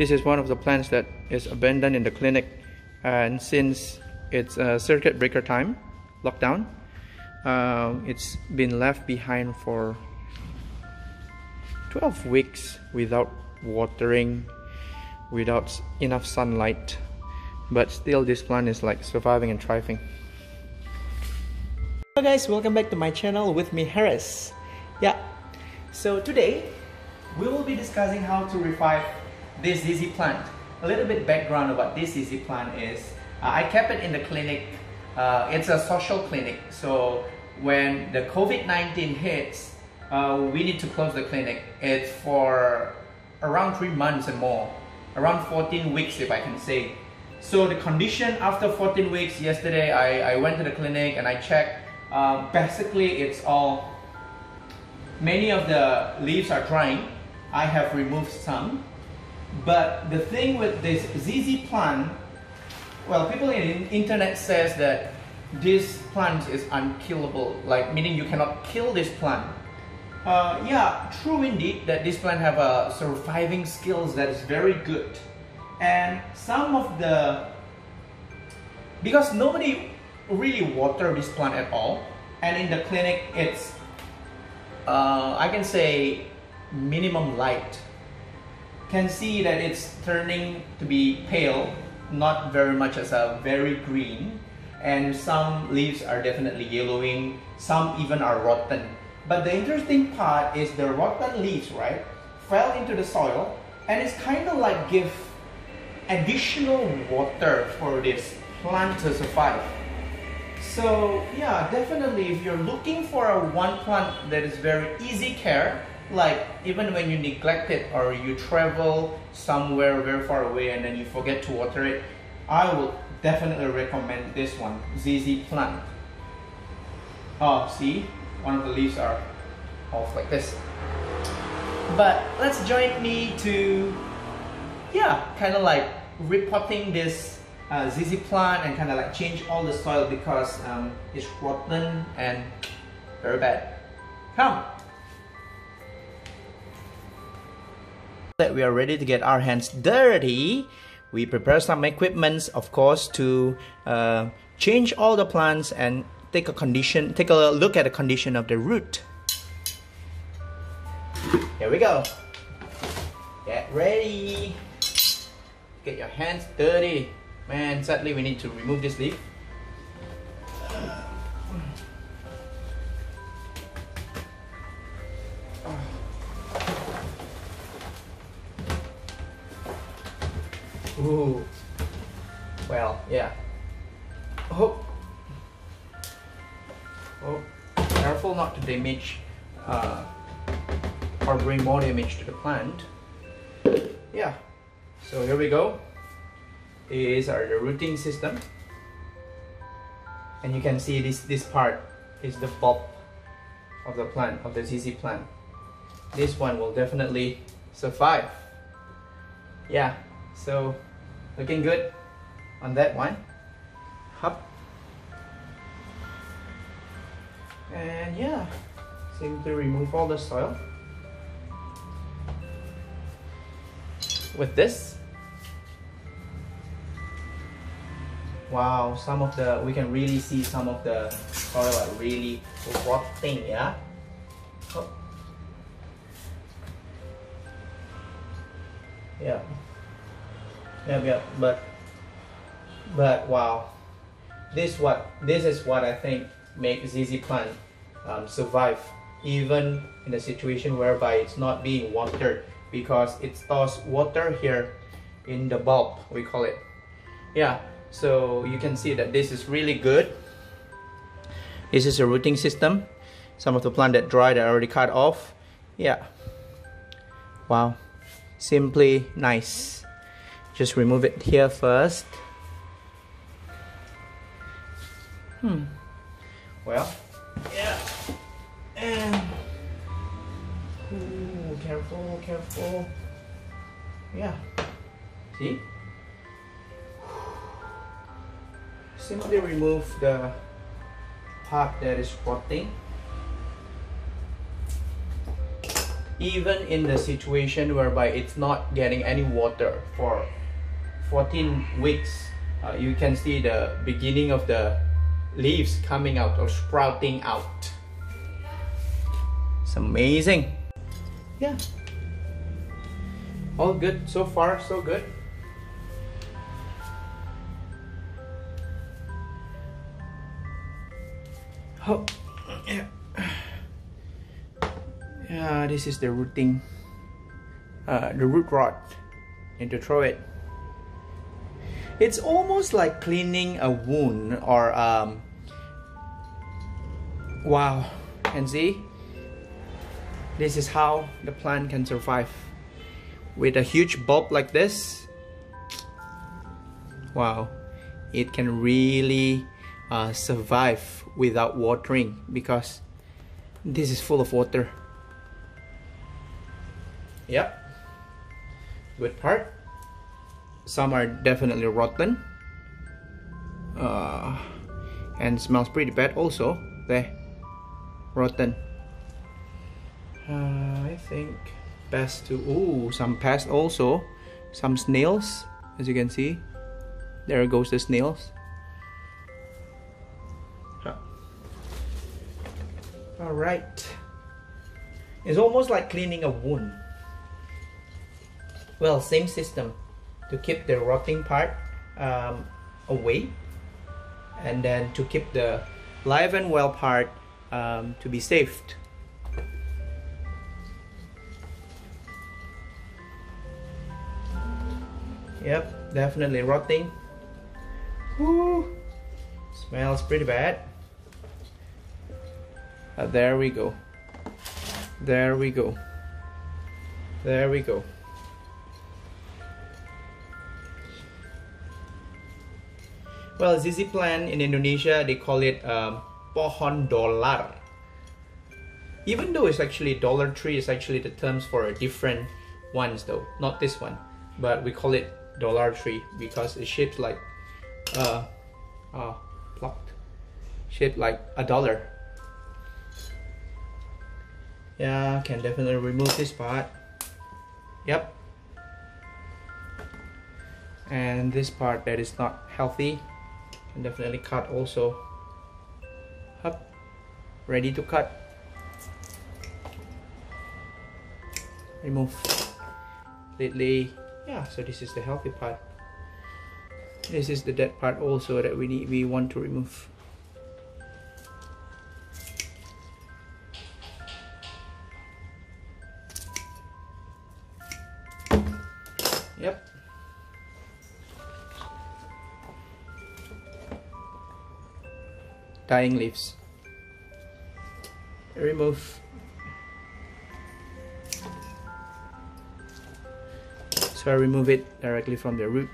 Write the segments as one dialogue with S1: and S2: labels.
S1: This is one of the plants that is abandoned in the clinic and since it's a circuit breaker time, lockdown, uh, it's been left behind for 12 weeks without watering, without enough sunlight. But still this plant is like surviving and thriving. Hello guys, welcome back to my channel with me Harris. Yeah, so today we will be discussing how to revive this ZZ plant. A little bit background about this ZZ plant is uh, I kept it in the clinic. Uh, it's a social clinic, so when the COVID-19 hits, uh, we need to close the clinic. It's for around three months and more, around 14 weeks if I can say. So the condition after 14 weeks, yesterday I, I went to the clinic and I checked. Um, basically, it's all, many of the leaves are drying. I have removed some. But the thing with this ZZ plant, well, people in internet says that this plant is unkillable, like meaning you cannot kill this plant. Uh, yeah, true indeed that this plant have a surviving skills that is very good. And some of the, because nobody really water this plant at all, and in the clinic it's, uh, I can say minimum light. Can see that it's turning to be pale, not very much as a very green, and some leaves are definitely yellowing, some even are rotten. But the interesting part is the rotten leaves, right, fell into the soil and it's kind of like give additional water for this plant to survive. So yeah, definitely if you're looking for a one plant that is very easy care, like even when you neglect it or you travel somewhere very far away and then you forget to water it, I would definitely recommend this one, ZZ plant. Oh, see? One of the leaves are off like this. But let's join me to, yeah, kind of like repotting this uh, ZZ plant and kind of like change all the soil because um, it's rotten and very bad. Come! That we are ready to get our hands dirty, we prepare some equipments, of course, to uh, change all the plants and take a condition, take a look at the condition of the root. Here we go. Get ready. Get your hands dirty. Man, sadly we need to remove this leaf. Well, yeah. Oh. Oh. Careful not to damage uh, or bring more damage to the plant. Yeah. So here we go. Is our rooting system. And you can see this this part is the bulb of the plant, of the ZZ plant. This one will definitely survive. Yeah, so looking good on that one. Hop. And yeah, simply remove all the soil. With this. Wow, some of the, we can really see some of the soil are really rotting, yeah? Oh. Yeah yeah yeah but but wow. This what this is what i think makes zz plant um, survive even in a situation whereby it's not being watered because it stores water here in the bulb we call it. Yeah so you can see that this is really good. This is a rooting system. Some of the plant that dried are already cut off. Yeah. Wow. Simply nice. Just remove it here first hmm. Well? Yeah. And Ooh, careful careful. Yeah. See? Simply remove the part that is rotting. Even in the situation whereby it's not getting any water for 14 weeks uh, you can see the beginning of the leaves coming out or sprouting out. It's amazing. Yeah. All good so far so good. Oh yeah. Yeah this is the rooting uh, the root rot and to throw it it's almost like cleaning a wound or um, wow. And see? This is how the plant can survive. With a huge bulb like this wow. It can really uh, survive without watering because this is full of water. Yep. Good part. Some are definitely rotten. Uh, and smells pretty bad also. There. Rotten. Uh, I think best to... Ooh, some pests also. Some snails, as you can see. There goes the snails. Huh. Alright. It's almost like cleaning a wound. Well, same system to keep the rotting part um, away and then to keep the live and well part um, to be saved. Yep, definitely rotting. Woo. Smells pretty bad. Uh, there we go. There we go. There we go. Well, ZZ plant in Indonesia, they call it um, pohon dolar. Even though it's actually dollar tree, it's actually the terms for different ones though, not this one. But we call it dollar tree because it's shaped like, uh, uh, plucked, shaped like a dollar. Yeah, can definitely remove this part. Yep. And this part that is not healthy, can definitely cut also. Up ready to cut. Remove. Completely yeah so this is the healthy part. This is the dead part also that we need we want to remove dying leaves. Remove. So I remove it directly from the root.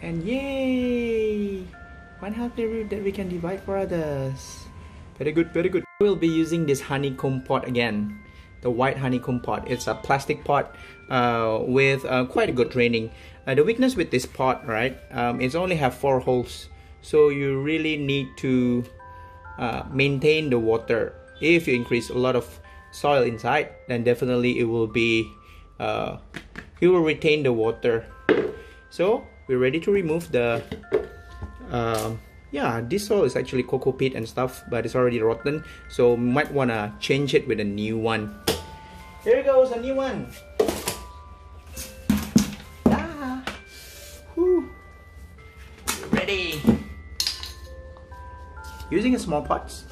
S1: And yay! One healthy root that we can divide for others. Very good, very good. We'll be using this honeycomb pot again the white honeycomb pot. It's a plastic pot uh, with uh, quite a good draining. Uh, the weakness with this pot, right, um, it's only have four holes. So you really need to uh, maintain the water. If you increase a lot of soil inside, then definitely it will be, uh, it will retain the water. So we're ready to remove the um, yeah this soil is actually cocoa peat and stuff but it's already rotten so might wanna change it with a new one here goes a new one ready using a small pots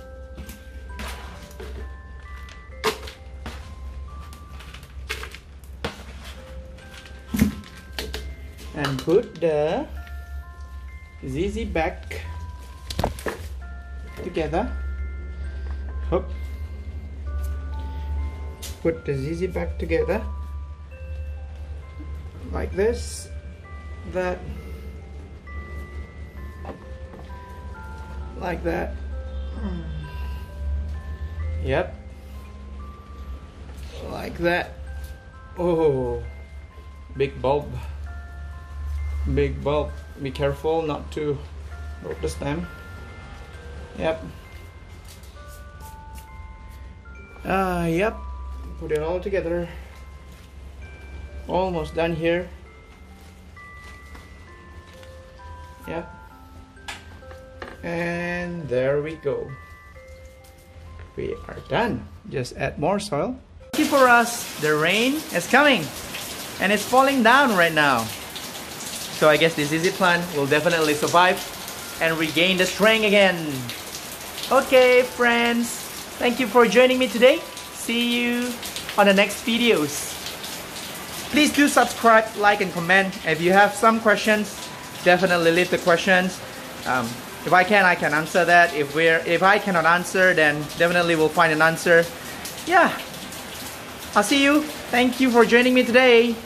S1: and put the ZZ back together. Hop. Put the ZZ back together. Like this. That. Like that. Yep. Like that. Oh, big bulb. Big bulb. Be careful not to broke the stem. Yep. Uh, yep. Put it all together. Almost done here. Yep. And there we go. We are done. Just add more soil. Lucky for us, the rain is coming and it's falling down right now. So I guess this ZZ plant will definitely survive and regain the strength again. Okay, friends. Thank you for joining me today. See you on the next videos. Please do subscribe, like, and comment. If you have some questions, definitely leave the questions. Um, if I can, I can answer that. If we're, if I cannot answer, then definitely we'll find an answer. Yeah. I'll see you. Thank you for joining me today.